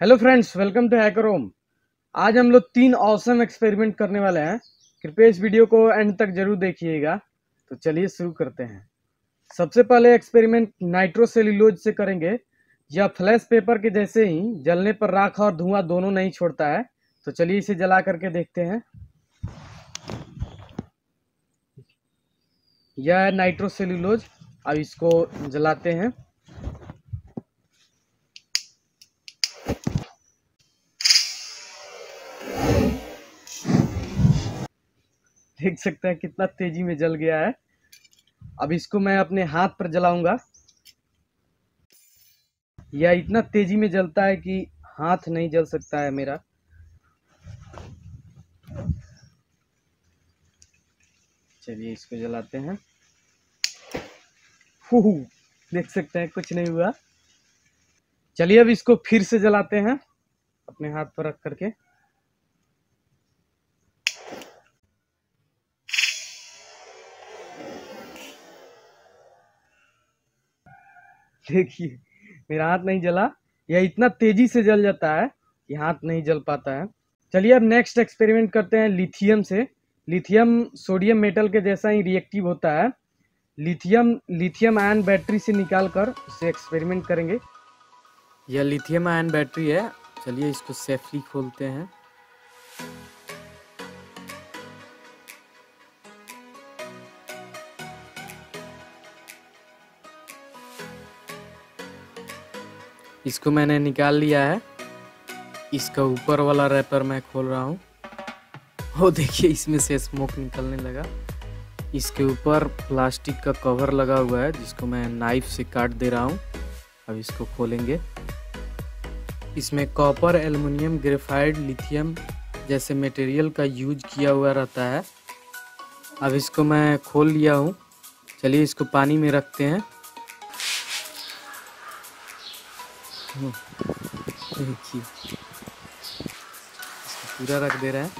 Hello friends welcome to हैकरोम आज हम लोग तीन औसम एक्सपेरिमेंट करने वाले हैं। कृपया इस वीडियो को एंड तक ज़रूर देखिएगा। तो चलिए शुरू करते हैं। सबसे पहले एक्सपेरिमेंट नाइट्रोसेल्यूलोज से करेंगे। यह फ्लैश पेपर के जैसे ही जलने पर राख और धुआँ दोनों नहीं छोड़ता है। तो चलिए इसे जला करके देखते हैं। यह है नाइट्रोसेल्यूलोज अब इसको जलाते हैं। देख सकते हैं कितना तेज़ी में जल गया है। अब इसको मैं अपने हाथ पर जलाऊँगा। यह इतना तेज़ी में जलता है कि हाथ नहीं जल सकता है मेरा। चलिए इसको जलाते हैं। देख सकते हैं कुछ नहीं हुआ। चलिए अब इसको फिर से जलाते हैं। अपने हाथ पर रख करके। देखिए, मेरा हाथ नहीं जला, यह इतना तेज़ी से जल जाता है कि हाथ नहीं जल पाता है। चलिए अब नेक्स्ट एक्सपेरिमेंट करते हैं लिथियम से। लिथियम सोडियम मेटल के जैसा ही रिएक्टिव होता है। लिथियम लिथियम आयन बैटरी से निकाल कर उसे एक्सपेरिमेंट करेंगे। यह लिथियम आयन बैटरी है। चलिए इसको सेफली खोलते हैं। इसको मैंने निकाल लिया है। इसका ऊपर वाला रैपर मैं खोल रहा हूँ। वो देखिए, इसमें से स्मोक निकलने लगा। इसके ऊपर प्लास्टिक का कवर लगा हुआ है, जिसको मैं नाइफ से काट दे रहा हूँ। अब इसको खोलेंगे। इसमें कॉपर एल्युमिनियम ग्रेफाइड लिथियम जैसे मटेरियल का यूज़ किया हुआ रहता है। अब इसको मैं खोल लिया हूँ। चलिए, इसको पानी में रखते हैं। देखिए। पूरा रख दे रहा है।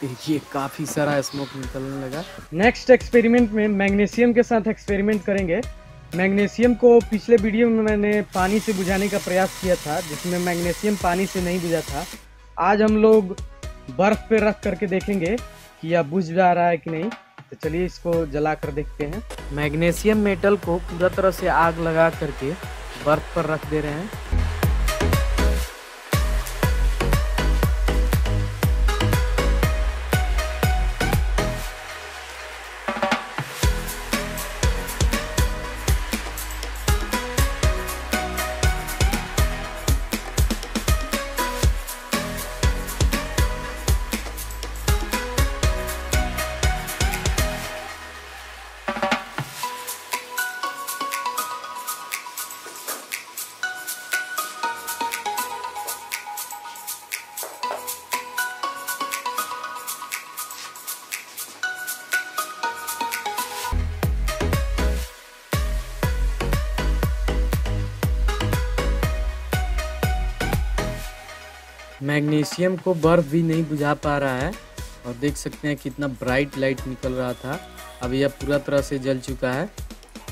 देखिए काफ़ी सारा स्मोक निकलने लगा। नेक्स्ट एक्सपेरिमेंट में मैग्नीशियम के साथ एक्सपेरिमेंट करेंगे। मैग्नीशियम को पिछले वीडियो में मैंने पानी से बुझाने का प्रयास किया था जिसमें मैग्नीशियम पानी से नहीं बुझा था। आज हम लोग बर्फ़ पे रख करके देखेंगे कि यह बुझ जा रहा है कि नहीं। तो चलिए इसको जला कर देखते हैं। मैग्नीशियम मेटल को पूरा तरह से आग लगा करके बर्फ़ पर रख दे रहे हैं। मैग्नीशियम को बर्फ़ भी नहीं बुझा पा रहा है और देख सकते हैं कितना ब्राइट लाइट निकल रहा था। अब यह पूरा तरह से जल चुका है।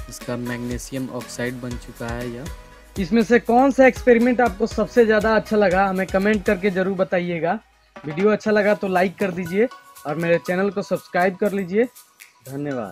इसका मैग्नीशियम ऑक्साइड बन चुका है यह। इसमें से कौन सा एक्सपेरिमेंट आपको सबसे ज़्यादा अच्छा लगा, हमें कमेंट करके ज़रूर बताइएगा। वीडियो अच्छा लगा तो लाइक कर दीजिए और मेरे चैनल को सब्सक्राइब कर लीजिए। धन्यवाद।